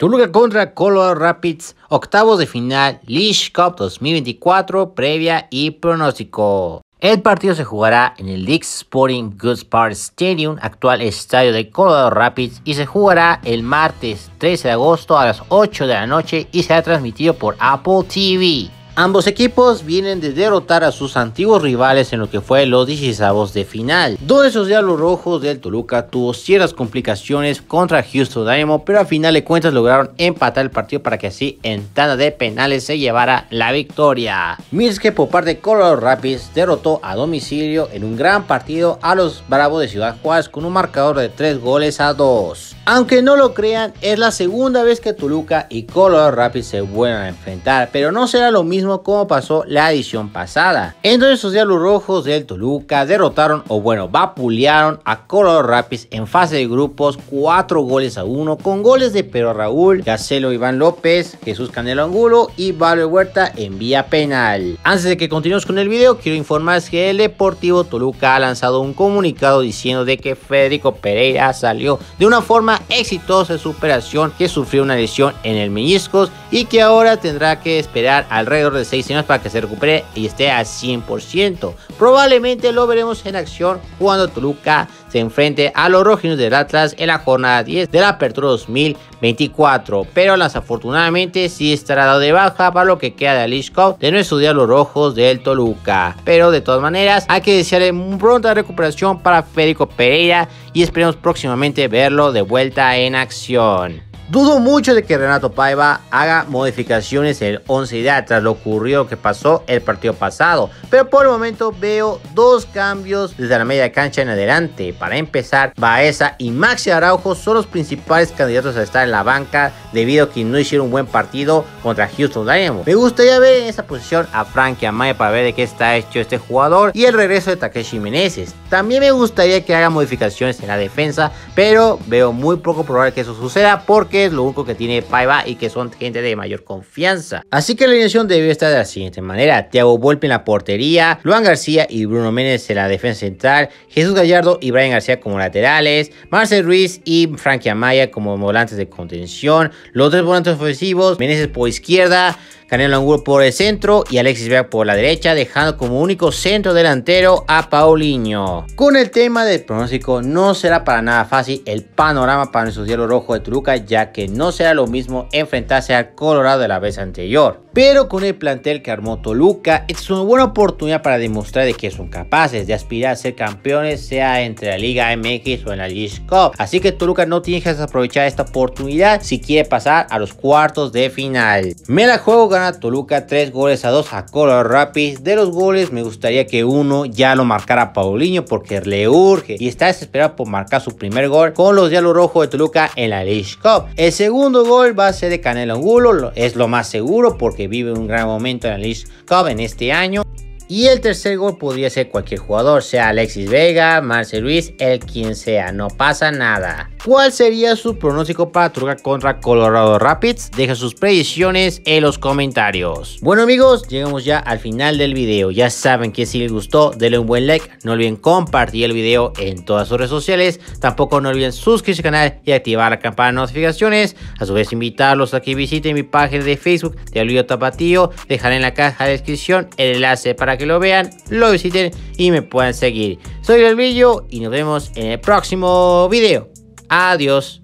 Toluca contra Colorado Rapids, octavos de final, Leash Cup 2024, previa y pronóstico. El partido se jugará en el League Sporting Goods Park Stadium, actual estadio de Colorado Rapids, y se jugará el martes 13 de agosto a las 8 de la noche y será transmitido por Apple TV. Ambos equipos vienen de derrotar a sus antiguos rivales en lo que fue los 16 de final, donde esos diablos rojos del Toluca tuvo ciertas complicaciones contra Houston Dynamo, pero al final de cuentas lograron empatar el partido para que así en tanda de penales se llevara la victoria. Mientras que por parte de Colorado Rapids derrotó a domicilio en un gran partido a los Bravos de Ciudad Juárez con un marcador de 3 goles a 2. Aunque no lo crean, es la segunda vez que Toluca y Colorado Rapids se vuelven a enfrentar, pero no será lo mismo como pasó la edición pasada. Entonces los Diablos Rojos del Toluca derrotaron o bueno vapulearon a Colorado Rapids en fase de grupos 4 goles a 1 con goles de Pedro Raúl, Gacelo Iván López, Jesús Canelo Angulo y Vale Huerta en vía penal. Antes de que continuemos con el video quiero informarles que el Deportivo Toluca ha lanzado un comunicado diciendo de que Federico Pereira salió de una forma exitosa de superación que sufrió una lesión en el meniscos y que ahora tendrá que esperar alrededor de 6 semanas para que se recupere y esté al 100%. Probablemente lo veremos en acción cuando Toluca se enfrente a los rojinos del Atlas en la jornada 10 de la Apertura 2024. Pero desafortunadamente sí estará dado de baja para lo que queda de Alish Cup de no estudiar los rojos del Toluca. Pero de todas maneras hay que desearle pronta recuperación para Federico Pereira y esperemos próximamente verlo de vuelta en acción. Dudo mucho de que Renato Paiva haga modificaciones en el 11 ideal tras lo ocurrido que pasó el partido pasado, pero por el momento veo dos cambios desde la media cancha en adelante. Para empezar, Baeza y Maxi Araujo son los principales candidatos a estar en la banca debido a que no hicieron un buen partido contra Houston Dynamo. Me gustaría ver en esa posición a Frankie Amaya para ver de qué está hecho este jugador y el regreso de Takeshi Meneses. También me gustaría que haga modificaciones en la defensa, pero veo muy poco probable que eso suceda porque es lo único que tiene Paiva y que son gente de mayor confianza. Así que la alineación debe estar de la siguiente manera. Thiago Volpe en la portería, Luan García y Bruno Méndez en la defensa central, Jesús Gallardo y Brian García como laterales, Marcel Ruiz y Frankie Amaya como volantes de contención, los tres volantes ofensivos, Meneses por izquierda, Canelo Angulo por el centro y Alexis Vega por la derecha, dejando como único centro delantero a Paulinho. Con el tema del pronóstico, no será para nada fácil el panorama para nuestro cielo rojo de Toluca, ya que no será lo mismo enfrentarse al Colorado de la vez anterior. Pero con el plantel que armó Toluca, es una buena oportunidad para demostrar de que son capaces de aspirar a ser campeones, sea entre la Liga MX o en la League Cup. Así que Toluca no tiene que aprovechar esta oportunidad si quiere pasar a los cuartos de final. Me la juego gana Toluca 3 goles a 2 a Color Rapids. De los goles me gustaría que uno ya lo marcara Paulinho porque le urge y está desesperado por marcar su primer gol con los Diablos Rojos de Toluca en la League Cup. El segundo gol va a ser de Canelo Angulo, es lo más seguro porque que vive un gran momento en la League Cup en este año. Y el tercer gol podría ser cualquier jugador, sea Alexis Vega, Marcel Ruiz, el quien sea, no pasa nada. ¿Cuál sería su pronóstico para Truca contra Colorado Rapids? Deja sus predicciones en los comentarios. Bueno amigos, llegamos ya al final del video. Ya saben que si les gustó, denle un buen like. No olviden compartir el video en todas sus redes sociales. Tampoco no olviden suscribirse al canal y activar la campana de notificaciones. A su vez invitarlos a que visiten mi página de Facebook de Alvio Tapatío. Dejaré en la caja de descripción el enlace para que que lo vean, lo visiten y me puedan seguir. Soy el Brillo y nos vemos en el próximo video. Adiós.